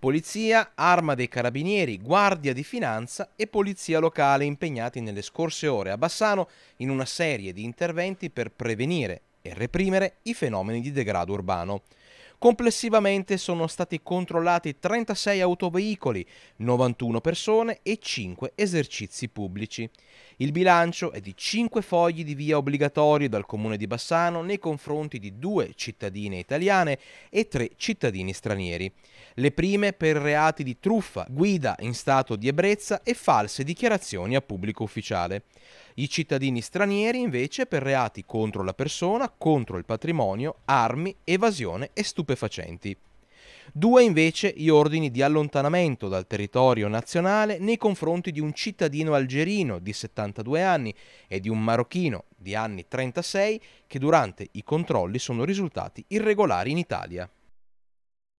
Polizia, Arma dei Carabinieri, Guardia di Finanza e Polizia Locale impegnati nelle scorse ore a Bassano in una serie di interventi per prevenire e reprimere i fenomeni di degrado urbano. Complessivamente sono stati controllati 36 autoveicoli, 91 persone e 5 esercizi pubblici. Il bilancio è di 5 fogli di via obbligatori dal comune di Bassano nei confronti di due cittadine italiane e tre cittadini stranieri. Le prime per reati di truffa, guida in stato di ebbrezza e false dichiarazioni a pubblico ufficiale. I cittadini stranieri invece per reati contro la persona, contro il patrimonio, armi, evasione e stupefacenti. Due invece gli ordini di allontanamento dal territorio nazionale nei confronti di un cittadino algerino di 72 anni e di un marocchino di anni 36 che durante i controlli sono risultati irregolari in Italia.